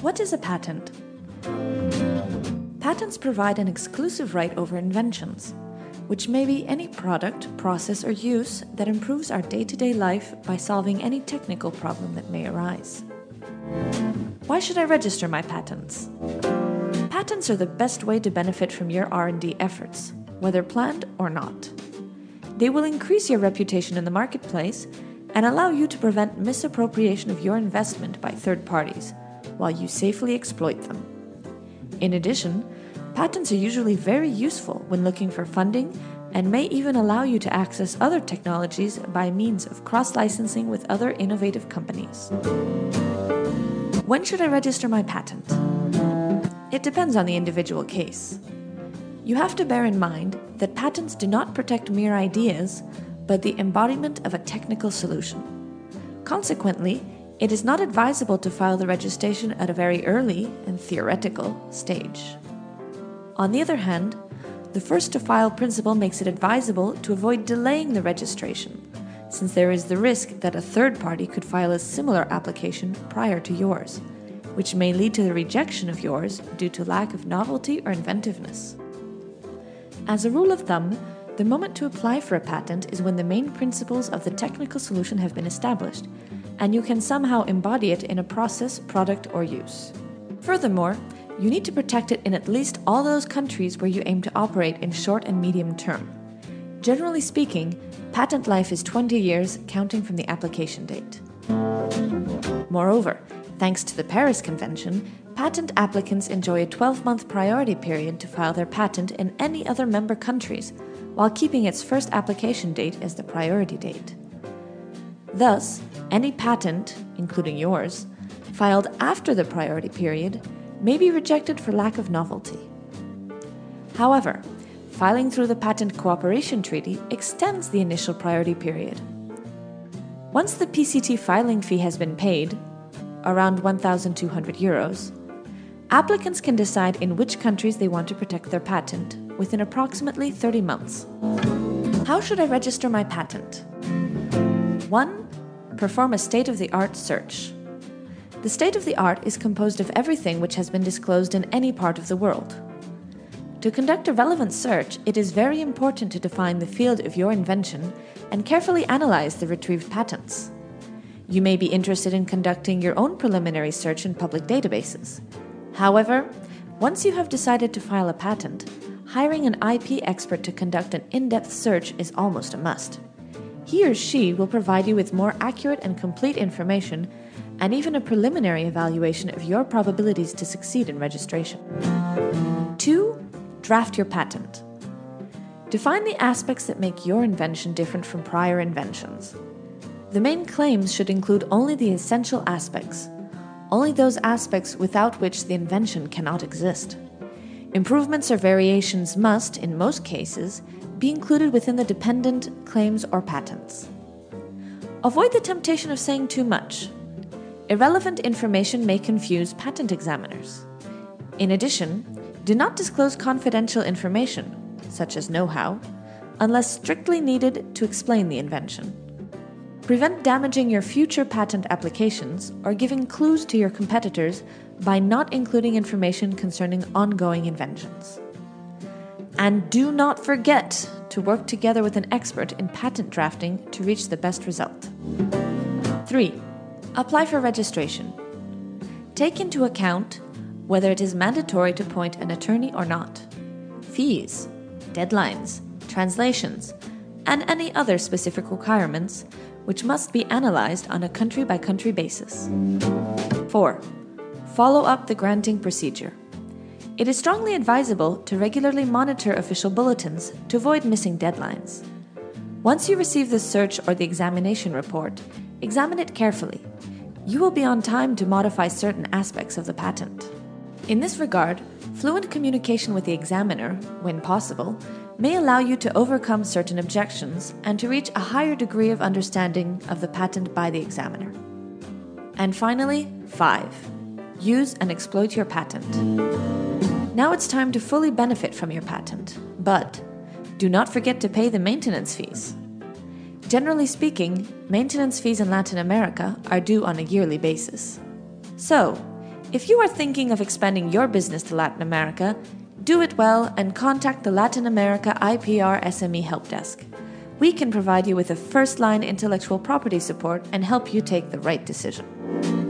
What is a patent? Patents provide an exclusive right over inventions, which may be any product, process, or use that improves our day to day life by solving any technical problem that may arise. Why should I register my patents? Patents are the best way to benefit from your R&D efforts, whether planned or not. They will increase your reputation in the marketplace and allow you to prevent misappropriation of your investment by third parties while you safely exploit them. In addition, patents are usually very useful when looking for funding and may even allow you to access other technologies by means of cross licensing with other innovative companies. When should I register my patent? It depends on the individual case. You have to bear in mind that patents do not protect mere ideas, but the embodiment of a technical solution. Consequently, it is not advisable to file the registration at a very early and theoretical stage. On the other hand, the first to file principle makes it advisable to avoid delaying the registration, since there is the risk that a third party could file a similar application prior to yours, which may lead to the rejection of yours due to lack of novelty or inventiveness. As a rule of thumb, the moment to apply for a patent is when the main principles of the technical solution have been established, and you can somehow embody it in a process, product, or use. Furthermore, you need to protect it in at least all those countries where you aim to operate in short and medium term. Generally speaking, patent life is 20 years counting from the application date. Moreover, thanks to the Paris Convention, patent applicants enjoy a 12 month priority period to file their patent in any other member countries, while keeping its first application date as the priority date. Thus, any patent, including yours, filed after the priority period may be rejected for lack of novelty. However, filing through the Patent Cooperation Treaty extends the initial priority period. Once the PCT filing fee has been paid, around 1,200 euros, applicants can decide in which countries they want to protect their patent within approximately 30 months. How should I register my patent? 1. Perform a state of the art search. The state of the art is composed of everything which has been disclosed in any part of the world. To conduct a relevant search, it is very important to define the field of your invention and carefully analyze the retrieved patents. You may be interested in conducting your own preliminary search in public databases. However, once you have decided to file a patent, hiring an IP expert to conduct an in depth search is almost a must. He or she will provide you with more accurate and complete information and even a preliminary evaluation of your probabilities to succeed in registration. 2. Draft your patent. Define the aspects that make your invention different from prior inventions. The main claims should include only the essential aspects, only those aspects without which the invention cannot exist. Improvements or variations must, in most cases, be included within the dependent claims or patents. Avoid the temptation of saying too much. Irrelevant information may confuse patent examiners. In addition, do not disclose confidential information, such as know how, unless strictly needed to explain the invention. Prevent damaging your future patent applications or giving clues to your competitors by not including information concerning ongoing inventions. And do not forget to work together with an expert in patent drafting to reach the best result. 3. Apply for registration. Take into account whether it is mandatory to appoint an attorney or not, fees, deadlines, translations, and any other specific requirements which must be analyzed on a country by country basis. 4. Follow up the granting procedure. It is strongly advisable to regularly monitor official bulletins to avoid missing deadlines. Once you receive the search or the examination report, examine it carefully. You will be on time to modify certain aspects of the patent. In this regard, fluent communication with the examiner, when possible, may allow you to overcome certain objections and to reach a higher degree of understanding of the patent by the examiner. And finally, 5. Use and exploit your patent. Now it's time to fully benefit from your patent, but do not forget to pay the maintenance fees. Generally speaking, maintenance fees in Latin America are due on a yearly basis. So, If you are thinking of expanding your business to Latin America, do it well and contact the Latin America IPR SME Help Desk. We can provide you with a first line intellectual property support and help you take the right decision.